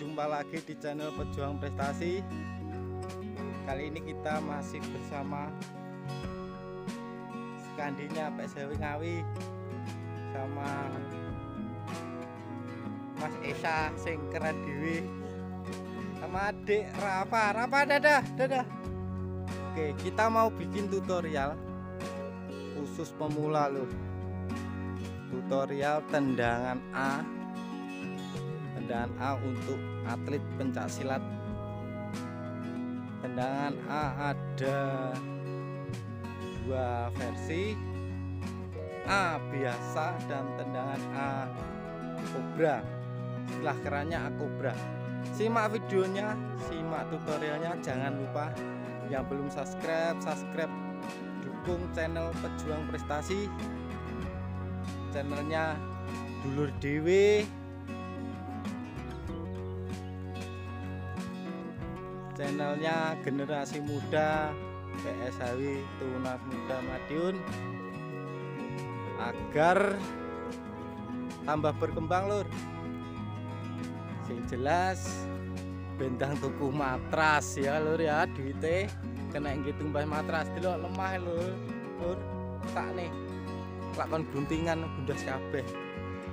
jumpa lagi di channel Pejuang Prestasi. Kali ini kita masih bersama Skandinya Pak Sewi Ngawi Sama Mas Esa sing keren dewi Sama adik Rafa. Rafa dadah dadah. Oke kita mau bikin tutorial Khusus pemula loh. Tutorial tendangan A tendangan A untuk atlet pencak silat tendangan A ada dua versi A biasa dan tendangan A kobra setelah kerannya A kobra simak videonya simak tutorialnya jangan lupa. Yang belum subscribe subscribe. Dukung channel pejuang prestasi. Channelnya dulur dewe channelnya generasi muda PSHW Tunas Muda Madiun. Agar tambah berkembang lur. Sing jelas bentang tuku matras ya lur ya. Duitnya kena gitu mbah matras. Dulu lemah lur. Lur tak nih. Lakon guntingan bundas kabeh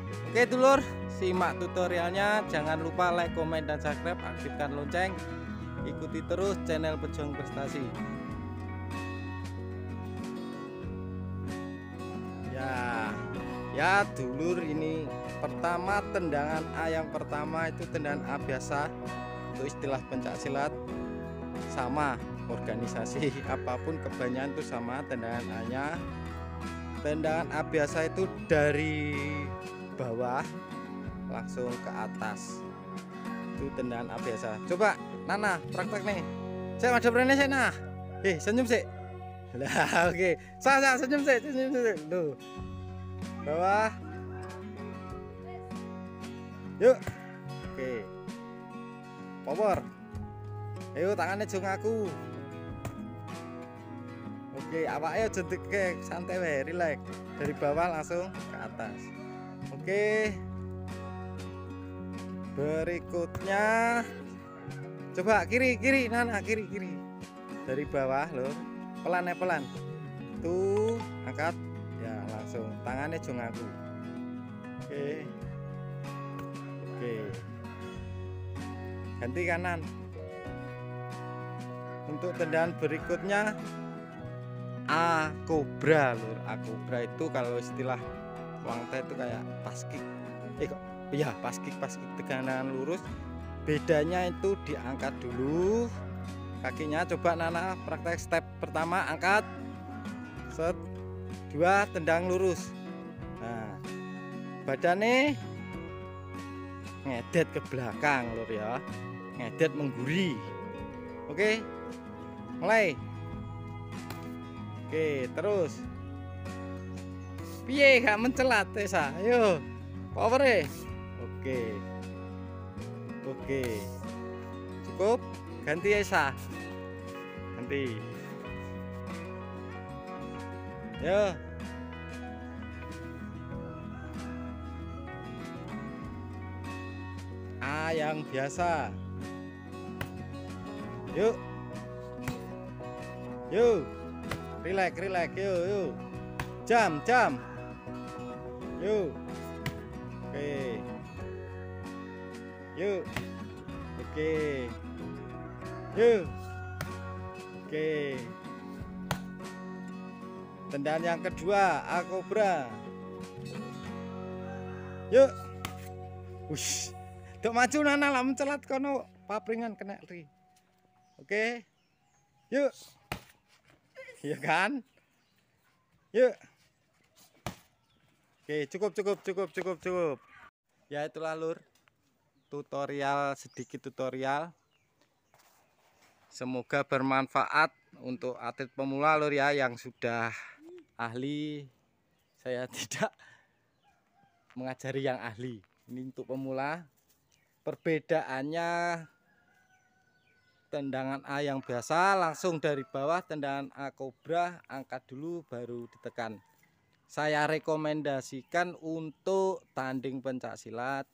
oke dulur simak tutorialnya. Jangan lupa like komen dan subscribe. Aktifkan lonceng ikuti terus channel pejuang prestasi. Ya ya dulur ini pertama tendangan A yang pertama itu tendangan A biasa itu istilah pencak silat. Sama organisasi apa pun kebanyakan itu sama tendangan A nya tendangan A biasa itu dari bawah langsung ke atas itu tendangan A biasa coba Nana praktek nih saya ada berani saya nah eh senyum sih lah oke okay. saya senyum sih senyum sih tuh bawah yuk oke okay. power ayo tangannya jong aku Oke, apa ayo jentik ke santai relax. Dari bawah langsung ke atas. Oke. Berikutnya coba kiri kiri Nana kiri kiri. Dari bawah loh. Pelan ya pelan. Tuh, angkat. Ya, langsung tangannya jong aku. Oke. Oke. Ganti kanan. Untuk tendangan berikutnya A kobra lur A kobra itu kalau istilah wangta itu kayak paskik eh kok iya paskik paskik tegangan lurus bedanya itu diangkat dulu kakinya coba Nana praktek step pertama angkat set dua tendang lurus nah badannya ngedet ke belakang lur ya ngedet mengguri oke mulai Oke, terus. Piye gak mencelat Tesa? Ayo. Power -e. Oke. Oke. Cukup? Ganti Esa. Ganti. Yo. A yang biasa. Yuk. Yuk relax relax yuk yuk jam jam yuk oke yuk oke yuk oke tendangan yang kedua akobra yuk Wush. Dok maju nana lah mencelat kono papringan kena ri. Oke. Yuk. Iya kan? Yuk. Oke, cukup cukup cukup cukup cukup. Ya itulah lur. Tutorial sedikit tutorial. Semoga bermanfaat untuk atlet pemula lur ya yang sudah ahli. Saya tidak mengajari yang ahli. Ini untuk pemula. Perbedaannya tendangan A yang biasa langsung dari bawah tendangan A kobra angkat dulu baru ditekan saya rekomendasikan untuk tanding pencak silat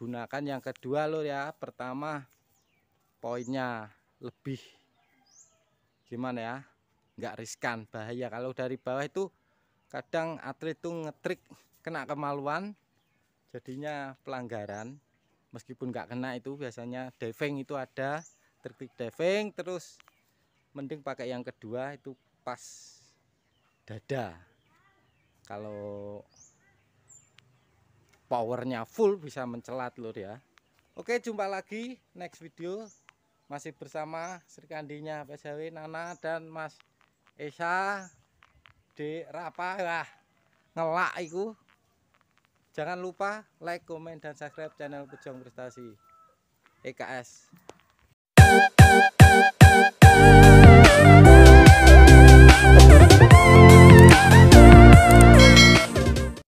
gunakan yang kedua lur ya. Pertama poinnya lebih. Gimana ya? Nggak riskan bahaya. Kalau dari bawah itu kadang atlet tuh ngetrik kena kemaluan jadinya pelanggaran. Meskipun nggak kena itu biasanya diving itu ada. Trik diving terus mending pakai yang kedua itu pas dada. Kalau powernya full bisa mencelat lur ya. Oke jumpa lagi next video. Masih bersama Sri Kandinya Nana dan Mas Esa di Rapa. Lah ngelak iku. Jangan lupa like komen dan subscribe channel Pejong Prestasi EKS